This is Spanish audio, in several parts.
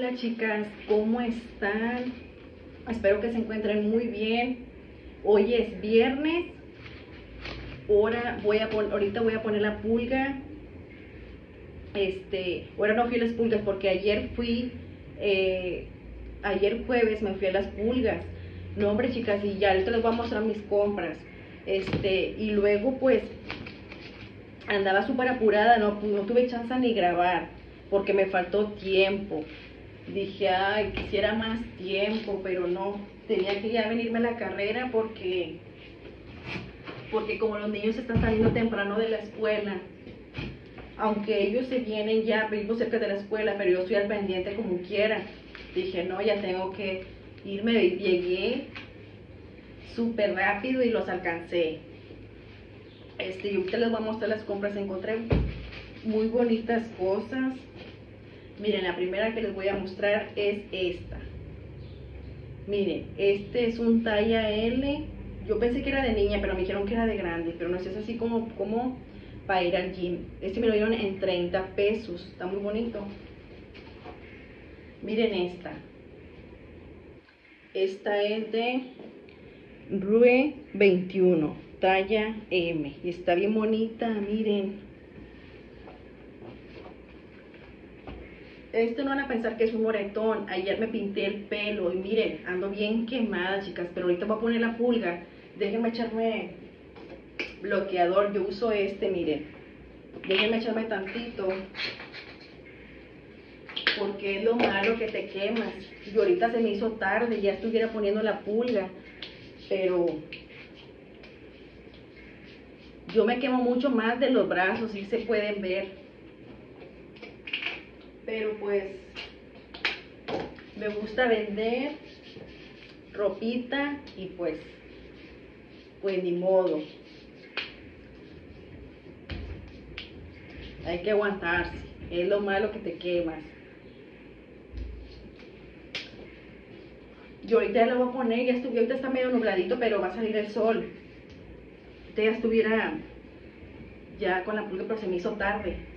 Hola chicas, ¿cómo están? Espero que se encuentren muy bien. Hoy es viernes. Ahora voy a ahorita voy a poner la pulga. Este, ahora no fui a las pulgas porque ayer fui, eh, ayer jueves me fui a las pulgas. No hombre chicas, y ya ahorita les voy a mostrar mis compras. Este, y luego pues andaba súper apurada, no, no tuve chance ni grabar porque me faltó tiempo. Dije, ay, quisiera más tiempo, pero no, tenía que ya venirme a la carrera porque, porque como los niños están saliendo temprano de la escuela, aunque ellos se vienen ya, vivo cerca de la escuela, pero yo estoy al pendiente como quiera. Dije, no, ya tengo que irme. Llegué súper rápido y los alcancé. Este, yo ahorita les voy a mostrar las compras. Encontré muy bonitas cosas. Miren, la primera que les voy a mostrar es esta. Miren, este es un talla L. Yo pensé que era de niña, pero me dijeron que era de grande. Pero no es así como, como para ir al gym. Este me lo dieron en 30 pesos. Está muy bonito. Miren esta. Esta es de Rue 21, talla M. Y está bien bonita, miren. Esto no van a pensar que es un moretón. Ayer me pinté el pelo y miren, ando bien quemada, chicas. Pero ahorita voy a poner la pulga. Déjenme echarme bloqueador. Yo uso este, miren. Déjenme echarme tantito. Porque es lo malo que te quemas. Y ahorita se me hizo tarde, ya estuviera poniendo la pulga. Pero yo me quemo mucho más de los brazos, y se pueden ver pero pues me gusta vender ropita y pues pues ni modo. Hay que aguantarse es lo malo que te quemas. Yo ahorita lo voy a poner ya estuve ahorita está medio nubladito pero va a salir el sol. Ahorita ya estuviera ya con la pulga pero se me hizo tarde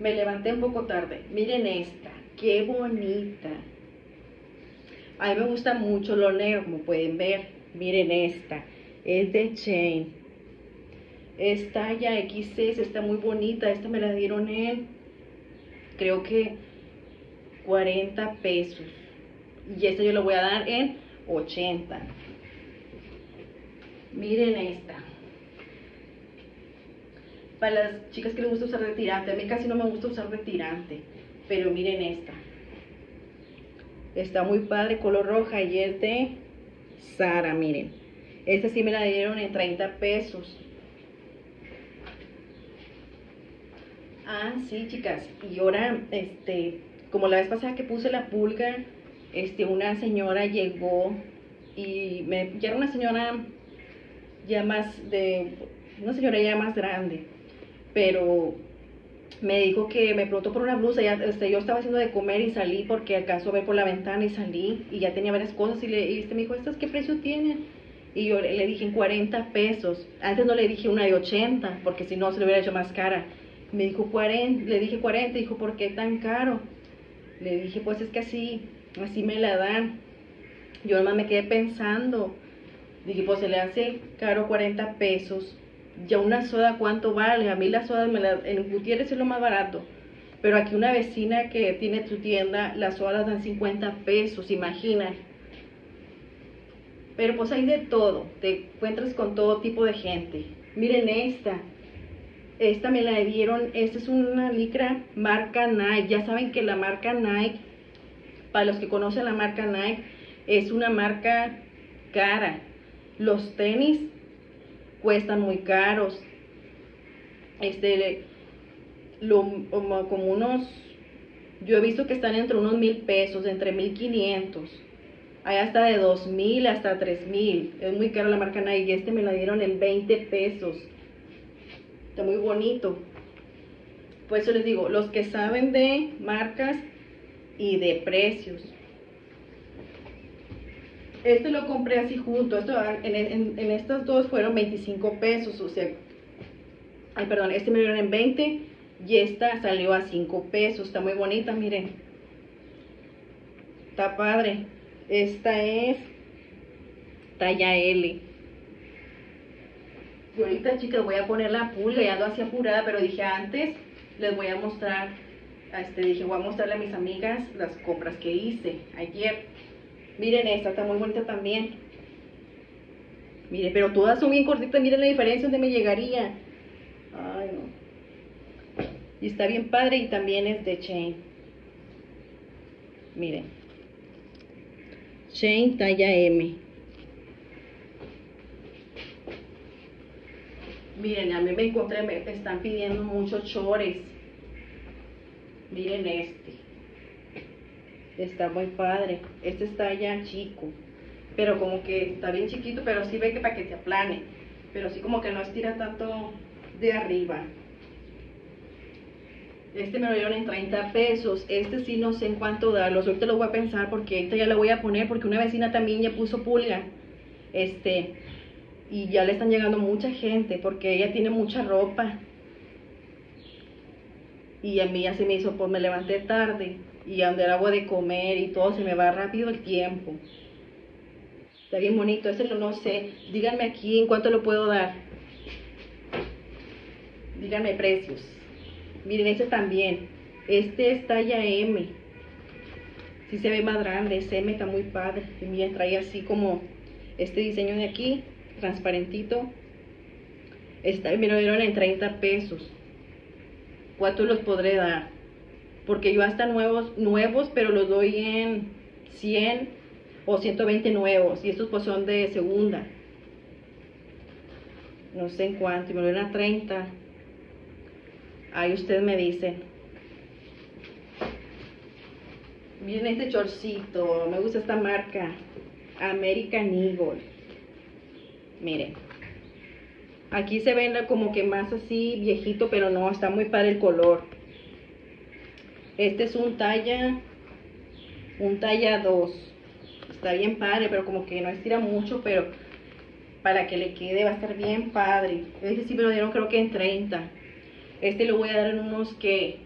me levanté un poco tarde. Miren esta, qué bonita. A mí me gusta mucho lo negro, como pueden ver. Miren esta, es de Chain. Esta ya XS, está muy bonita. Esta me la dieron en, creo que 40 pesos. Y esta yo la voy a dar en 80. Miren esta para las chicas que les gusta usar retirante, a mí casi no me gusta usar retirante, pero miren esta. Está muy padre, color roja y es de Sara, miren. Esta sí me la dieron en 30 pesos. Ah, sí, chicas. Y ahora, este, como la vez pasada que puse la pulga, este, una señora llegó y me, ya era una señora ya más de, una señora ya más grande pero me dijo que me preguntó por una blusa, ya, este, yo estaba haciendo de comer y salí porque alcanzó a ver por la ventana y salí y ya tenía varias cosas y, le, y este me dijo, ¿estas qué precio tienen? Y yo le, dije en 40 pesos, antes no le dije una de 80 porque si no se le hubiera hecho más cara. Me dijo 40, le dije 40, dijo, ¿por qué tan caro? Le dije, pues es que así, así me la dan. Yo nomás me quedé pensando, dije, pues se le hace caro 40 pesos ya una soda cuánto vale, a mí la soda me la, en Gutiérrez es lo más barato, pero aquí una vecina que tiene su tienda, las sodas dan 50 pesos, imagina. Pero pues hay de todo, te encuentras con todo tipo de gente. Miren esta, esta me la dieron, esta es una licra marca Nike, ya saben que la marca Nike, para los que conocen la marca Nike, es una marca cara. Los tenis cuestan muy caros. Este, como unos, yo he visto que están entre unos mil pesos, entre mil quinientos. Hay hasta de dos mil hasta tres mil. Es muy caro la marca Nike. Este me la dieron en 20 pesos. Está muy bonito. Por eso les digo, los que saben de marcas y de precios. Este lo compré así junto. Esto, en, estos dos fueron 25 pesos. O sea, ay, perdón, este me dieron en 20 y esta salió a 5 pesos. Está muy bonita, miren. Está padre. Esta es talla L. Y ahorita, chicas, voy a poner la pulga, ya ando así apurada, pero dije antes les voy a mostrar, este, dije, voy a mostrarle a mis amigas las compras que hice ayer. Miren esta, está muy bonita también. Miren, pero todas son bien cortitas, miren la diferencia donde me llegaría. Ay, no. Y está bien padre y también es de chain. Miren. Chain talla M. Miren, a mí me encontré, me están pidiendo muchos chores. Miren este. Está muy padre. Este está ya chico. Pero como que está bien chiquito, pero sí ve que para que se aplane. Pero sí como que no estira tanto de arriba. Este me lo dieron en 30 pesos. Este sí no sé en cuánto darlos. Ahorita lo voy a pensar porque ahorita ya lo voy a poner porque una vecina también ya puso pulga. Este, y ya le están llegando mucha gente porque ella tiene mucha ropa. Y a mí ya se me hizo, pues me levanté tarde y el agua de comer y todo, se me va rápido el tiempo. Está bien bonito, ese lo no sé. Díganme aquí en cuánto lo puedo dar. Díganme precios. Miren, este también. Este es talla M. Si se ve más grande, ese M está muy padre. Mira, trae así como este diseño de aquí transparentito. Está, me lo dieron en 30 pesos. ¿Cuánto los podré dar? Porque yo hasta nuevos, nuevos, pero los doy en 100 o 120 nuevos. Y estos pues son de segunda. No sé en cuánto. Y me lo dieron a 30. Ahí ustedes me dicen. Miren este chorcito. Me gusta esta marca. American Eagle. Miren. Aquí se ven como que más así viejito, pero no, está muy padre el color. Este es un talla, un talla 2. Está bien padre, pero como que no estira mucho, pero para que le quede va a estar bien padre. Este sí me lo dieron creo que en 30. Este lo voy a dar en unos que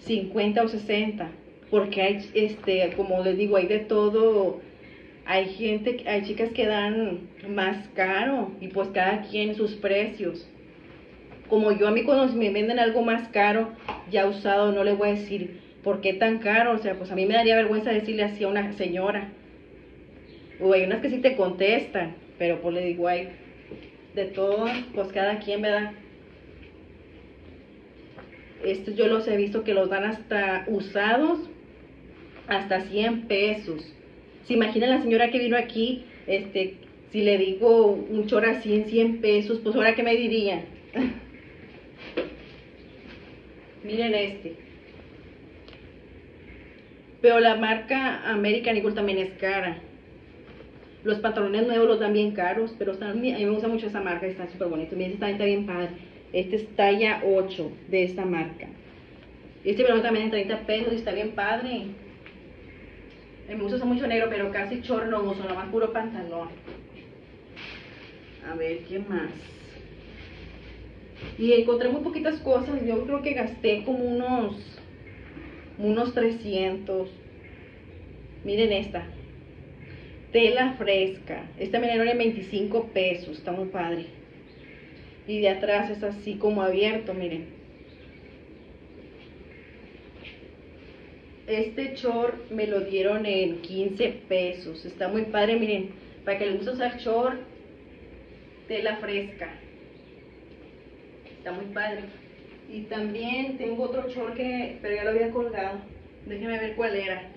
50 o 60. Porque hay, este, como les digo, hay de todo hay gente, hay chicas que dan más caro y pues cada quien sus precios. Como yo a mí cuando me venden algo más caro, ya usado, no le voy a decir por qué tan caro. O sea, pues a mí me daría vergüenza decirle así a una señora. O hay unas que sí te contestan, pero pues le digo, hay de todo, pues cada quien, ¿verdad? Estos yo los he visto que los dan hasta usados, hasta 100 pesos. ¿Se imagina la señora que vino aquí? Este, si le digo un chor así en 100 pesos, pues ahora qué me diría. Miren este. Pero la marca American Eagle también es cara. Los pantalones nuevos los dan bien caros, pero están, a mí me gusta mucho esa marca, está súper bonito. Miren, este está bien padre. Este es talla 8 de esta marca. Este me también en 30 pesos y está bien padre. Me gusta mucho negro, pero casi chorro no uso, más puro pantalón. A ver, ¿qué más? Y encontré muy poquitas cosas. Yo creo que gasté como unos, unos 300. Miren esta. Tela fresca. Esta me en 25 pesos. Está muy padre. Y de atrás es así como abierto, miren. Este short me lo dieron en 15 pesos. Está muy padre, miren. Para que les guste usar short, tela fresca. Muy padre. Y también tengo otro short que, pero ya lo había colgado. Déjenme ver cuál era.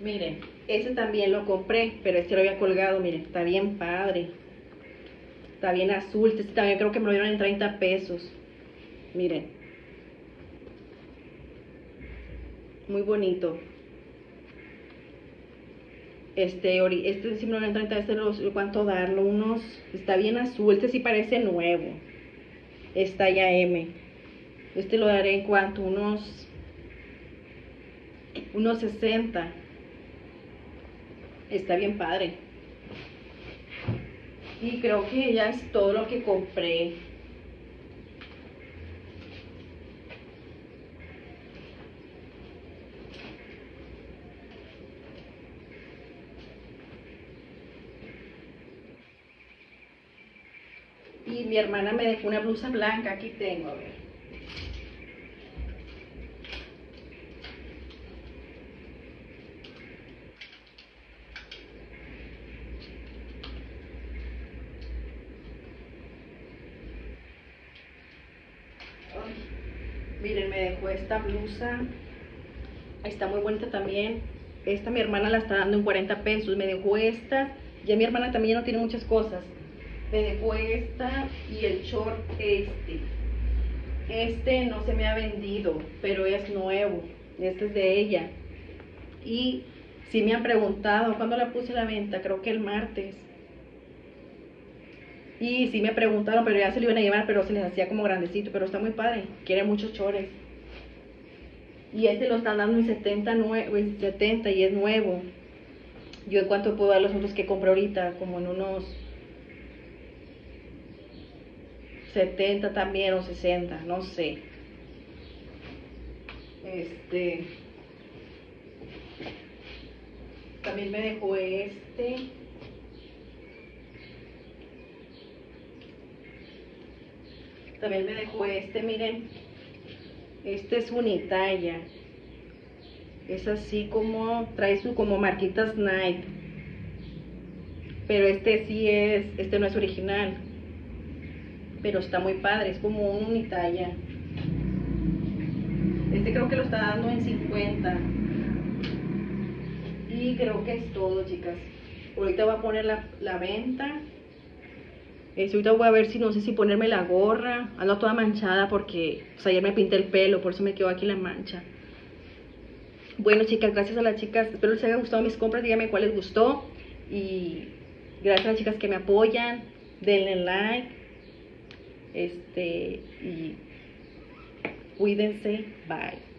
Miren, ese también lo compré, pero este lo había colgado, miren, está bien padre. Está bien azul, este también creo que me lo dieron en 30 pesos. Miren. Muy bonito. Este, este en 30, este lo, cuánto darlo, unos, está bien azul, este sí parece nuevo. Está ya M. Este lo daré en cuanto, unos, unos 60 está bien padre. Y creo que ya es todo lo que compré. Y mi hermana me dejó una blusa blanca, aquí tengo, a ver. miren, me dejó esta blusa. Está muy bonita también. Esta mi hermana la está dando en 40 pesos. Me dejó esta. Ya mi hermana también no tiene muchas cosas. Me dejó esta y el short este. Este no se me ha vendido, pero es nuevo. Este es de ella. Y si me han preguntado cuándo la puse a la venta, creo que el martes. Y sí me preguntaron, pero ya se lo iban a llevar, pero se les hacía como grandecito, pero está muy padre. Quiere muchos chores. Y este lo están dando en 70, 70 y es nuevo. Yo en cuanto puedo dar los otros que compré ahorita, como en unos 70 también o 60, no sé. Este. También me dejó este. También me dejó este, miren. Este es unitalla. Es así como, trae su como marquitas Night. Pero este sí es, este no es original. Pero está muy padre, es como un unitalla. Este creo que lo está dando en 50. Y creo que es todo, chicas. Ahorita voy a poner la, la venta. Este, ahorita voy a ver si no sé si ponerme la gorra. Ando toda manchada porque pues, ayer me pinté el pelo, por eso me quedó aquí la mancha. Bueno, chicas, gracias a las chicas. Espero les haya gustado mis compras. Díganme cuál les gustó. Y gracias a las chicas que me apoyan. Denle like. Este, y cuídense. Bye.